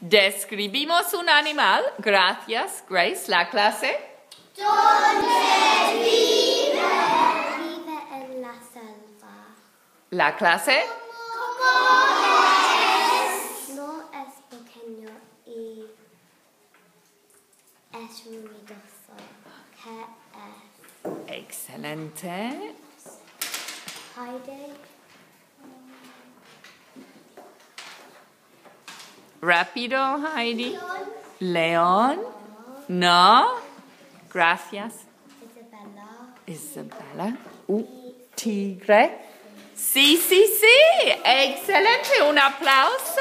Describimos un animal. Gracias, Grace. La clase. Vive en la selva. La clase. No es pequeño y es ruidoso. ¿Qué es? Excelente. Rápido, Heidi. León. No. Gracias. Isabella. Isabella. Uh, tigre. Sí, sí, sí. Excelente. Un aplauso.